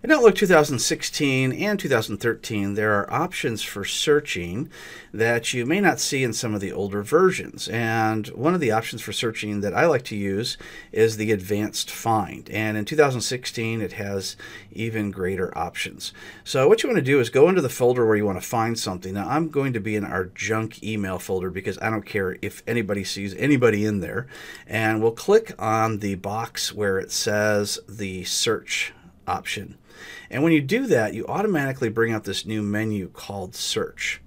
In Outlook 2016 and 2013, there are options for searching that you may not see in some of the older versions. And one of the options for searching that I like to use is the Advanced Find. And in 2016, it has even greater options. So what you want to do is go into the folder where you want to find something. Now, I'm going to be in our junk email folder because I don't care if anybody sees anybody in there. And we'll click on the box where it says the search option. And when you do that, you automatically bring up this new menu called Search.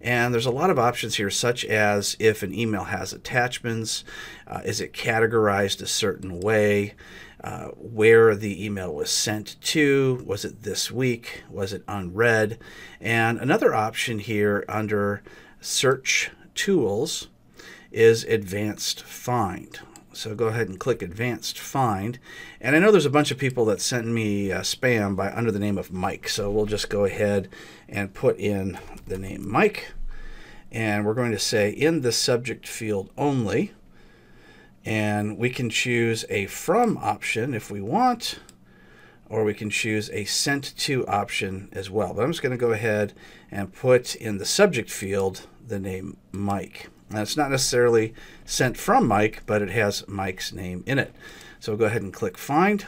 And there's a lot of options here, such as if an email has attachments, uh, is it categorized a certain way, uh, where the email was sent to, was it this week, was it unread, and another option here under Search Tools is Advanced Find. So go ahead and click Advanced Find. And I know there's a bunch of people that sent me uh, spam by under the name of Mike. So we'll just go ahead and put in the name Mike. And we're going to say in the subject field only. And we can choose a from option if we want, or we can choose a sent to option as well. But I'm just going to go ahead and put in the subject field the name Mike. Now, it's not necessarily sent from Mike, but it has Mike's name in it. So go ahead and click Find.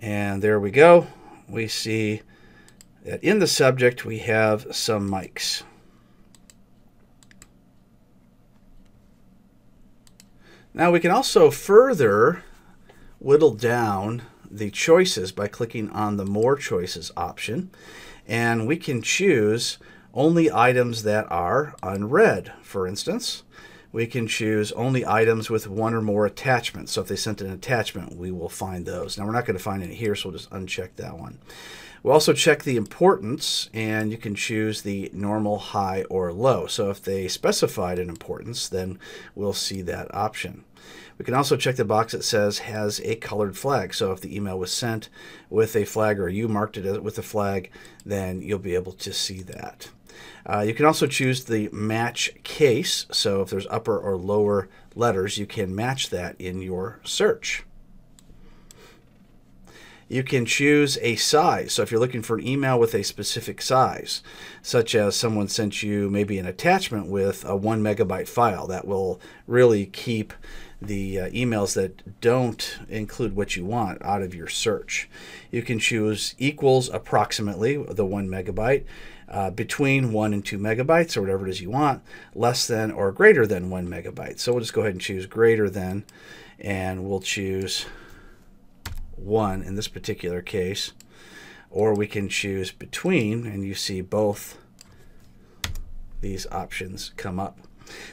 And there we go. We see that in the subject we have some Mikes. Now we can also further whittle down the choices by clicking on the More Choices option. And we can choose only items that are unread, for instance. We can choose only items with one or more attachments. So if they sent an attachment, we will find those. Now we're not going to find any here, so we'll just uncheck that one. We'll also check the importance, and you can choose the normal, high, or low. So if they specified an importance, then we'll see that option. We can also check the box that says has a colored flag. So if the email was sent with a flag or you marked it with a flag, then you'll be able to see that. Uh, you can also choose the match case. So if there's upper or lower letters, you can match that in your search. You can choose a size. So if you're looking for an email with a specific size, such as someone sent you maybe an attachment with a one megabyte file, that will really keep the uh, emails that don't include what you want out of your search. You can choose equals approximately the one megabyte uh, between 1 and 2 megabytes or whatever it is you want, less than or greater than 1 megabyte. So we'll just go ahead and choose greater than, and we'll choose 1 in this particular case. Or we can choose between, and you see both these options come up.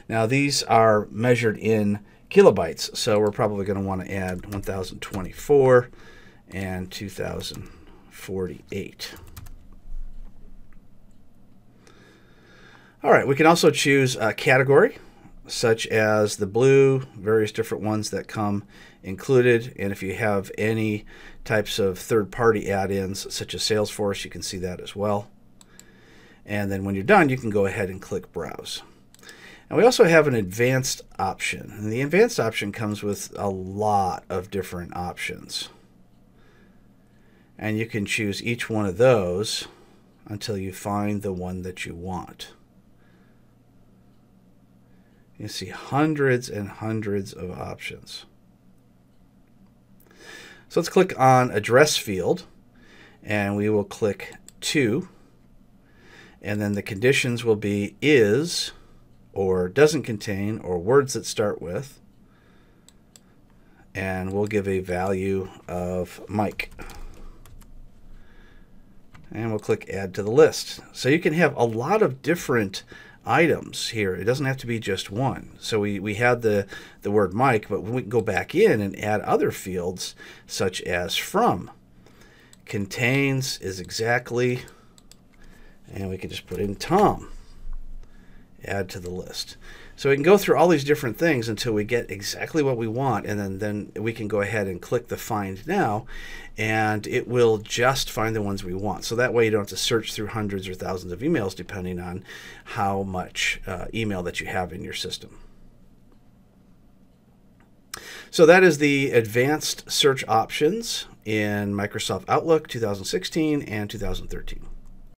Now these are measured in kilobytes, so we're probably going to want to add 1024 and 2048. All right, we can also choose a category, such as the blue, various different ones that come included. And if you have any types of third-party add-ins, such as Salesforce, you can see that as well. And then when you're done, you can go ahead and click Browse. And we also have an advanced option. And the advanced option comes with a lot of different options. And you can choose each one of those until you find the one that you want. You see hundreds and hundreds of options. So let's click on address field and we will click to and then the conditions will be is or doesn't contain or words that start with. And we'll give a value of Mike. And we'll click add to the list. So you can have a lot of different items here. It doesn't have to be just one. So we, we had the, the word Mike, but we can go back in and add other fields such as from. Contains is exactly, and we can just put in Tom. Add to the list. So we can go through all these different things until we get exactly what we want, and then, then we can go ahead and click the Find Now, and it will just find the ones we want. So that way you don't have to search through hundreds or thousands of emails depending on how much uh, email that you have in your system. So that is the advanced search options in Microsoft Outlook 2016 and 2013.